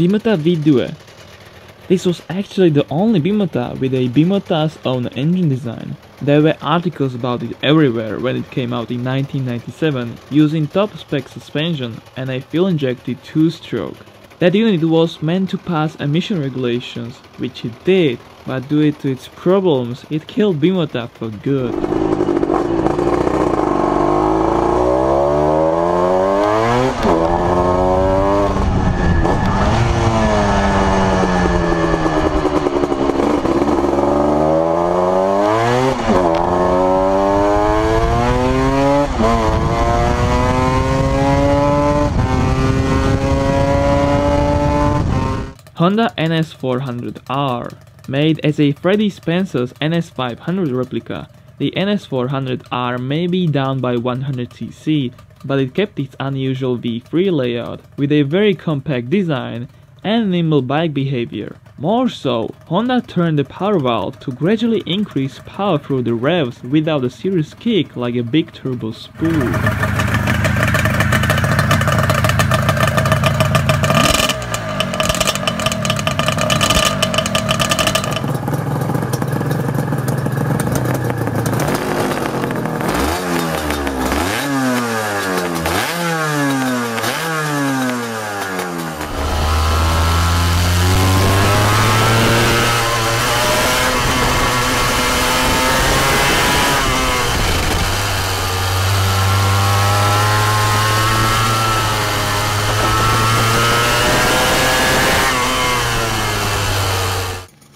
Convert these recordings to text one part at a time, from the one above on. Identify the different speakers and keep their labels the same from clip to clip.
Speaker 1: Bimota V2 This was actually the only Bimota with a Bimota's own engine design. There were articles about it everywhere when it came out in 1997 using top spec suspension and a fuel injected 2-stroke. That unit was meant to pass emission regulations, which it did, but due to its problems it killed Bimota for good. Honda NS400R Made as a Freddie Spencer's NS500 replica, the NS400R may be down by 100cc, but it kept its unusual V3 layout with a very compact design and nimble bike behavior. More so, Honda turned the power valve to gradually increase power through the revs without a serious kick like a big turbo spool.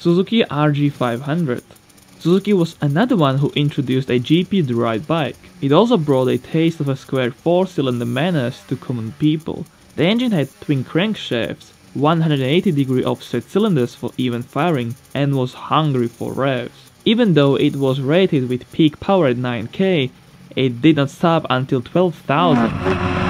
Speaker 1: Suzuki RG500. Suzuki was another one who introduced a GP derived bike. It also brought a taste of a square 4-cylinder menace to common people. The engine had twin crankshafts, 180 degree offset cylinders for even firing, and was hungry for revs. Even though it was rated with peak power at 9k, it did not stop until 12,000.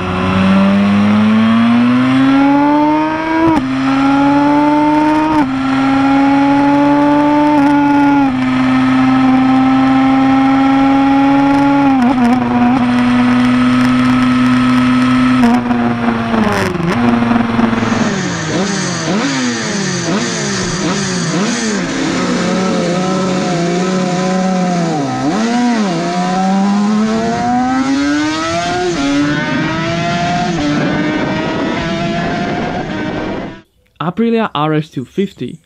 Speaker 1: Aprilia RS250.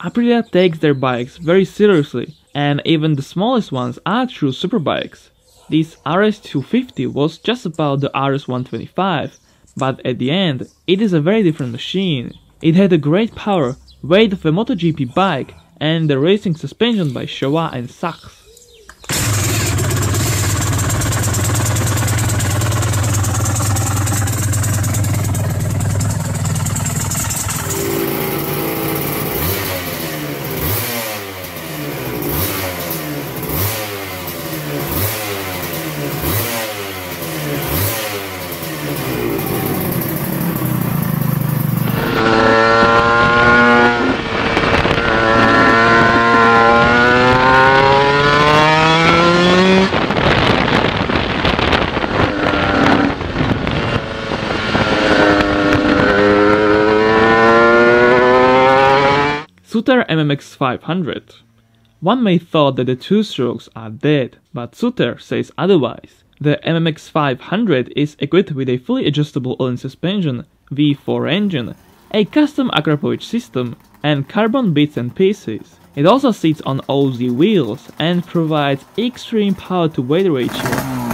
Speaker 1: Aprilia takes their bikes very seriously, and even the smallest ones are true superbikes. This RS250 was just about the RS125, but at the end, it is a very different machine. It had a great power, weight of a MotoGP bike, and the racing suspension by Showa and Sachs. Suter MMX 500. One may thought that the two strokes are dead, but Suter says otherwise. The MMX 500 is equipped with a fully adjustable Öhlins suspension, V4 engine, a custom Akrapovic system, and carbon bits and pieces. It also sits on OZ wheels and provides extreme power to weight ratio.